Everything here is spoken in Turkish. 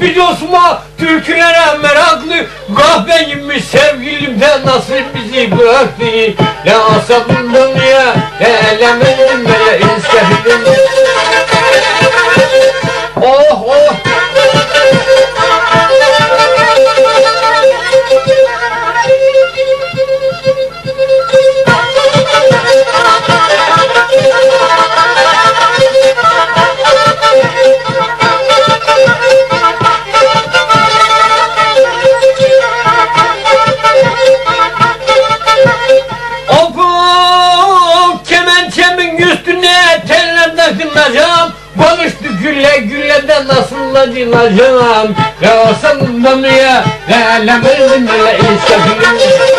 Biliyorsunma türkülere meraklı Kahveymiş sevgilimden nasıl bizi bıraktı? Ya asabım dünya ya üstüne teller takılacağım Konuştu gülle gülleden nasıl acınacağım Ya? Asabım dünya ya elemedim ya istedim